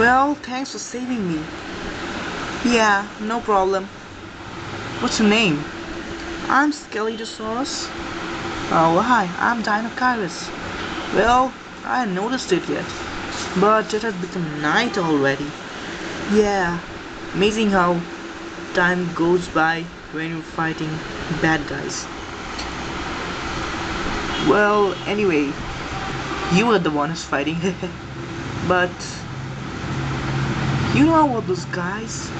Well, thanks for saving me. Yeah, no problem. What's your name? I'm Skeletosaurus. Oh, hi, I'm Deinocheirus. Well, I noticed it yet, but it has become night already. Yeah, amazing how time goes by when you're fighting bad guys. Well, anyway, you were the one who's fighting. but you know what those guys?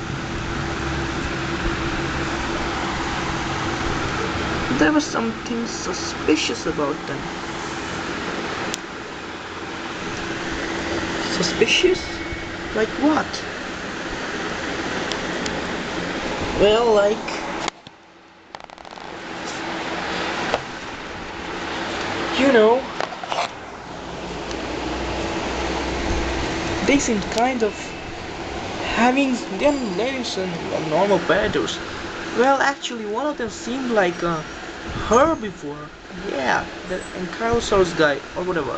There was something suspicious about them. Suspicious? Like what? Well, like you know they seemed kind of having them names and normal predators. Well, actually, one of them seemed like uh, her before. Yeah, the Ankylosaurus guy or whatever.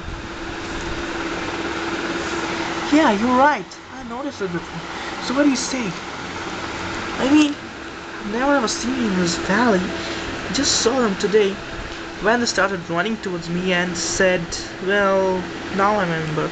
Yeah, you're right. I noticed it before. So what do you say? I mean, never ever seen in this valley. Just saw them today when they started running towards me and said, well, now I remember.